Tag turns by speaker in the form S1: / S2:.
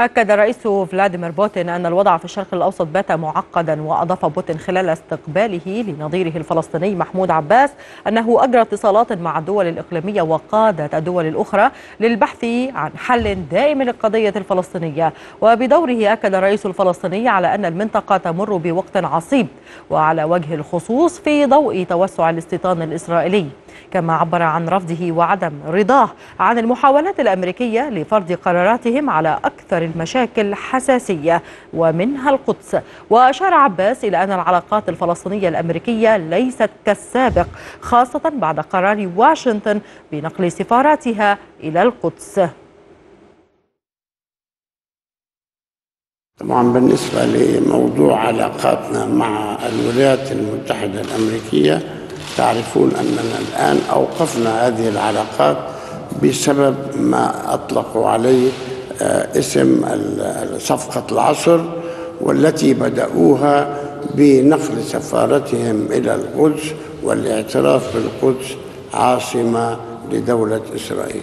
S1: أكد الرئيس فلاديمير بوتين أن الوضع في الشرق الأوسط بات معقدا وأضاف بوتين خلال استقباله لنظيره الفلسطيني محمود عباس أنه أجرى اتصالات مع الدول الإقليمية وقادة الدول الأخرى للبحث عن حل دائم للقضية الفلسطينية. وبدوره أكد الرئيس الفلسطيني على أن المنطقة تمر بوقت عصيب وعلى وجه الخصوص في ضوء توسع الاستيطان الإسرائيلي. كما عبر عن رفضه وعدم رضاه عن المحاولات الأمريكية لفرض قراراتهم على أكثر المشاكل حساسية ومنها القدس. وأشار عباس إلى أن العلاقات الفلسطينية الأمريكية ليست كالسابق خاصة بعد قرار واشنطن بنقل سفاراتها إلى القدس.
S2: طبعا بالنسبة لموضوع علاقاتنا مع الولايات المتحدة الأمريكية تعرفون أننا الآن أوقفنا هذه العلاقات بسبب ما أطلقوا عليه اسم صفقة العصر والتي بدأوها بنقل سفارتهم إلى القدس والاعتراف بالقدس عاصمة لدولة إسرائيل.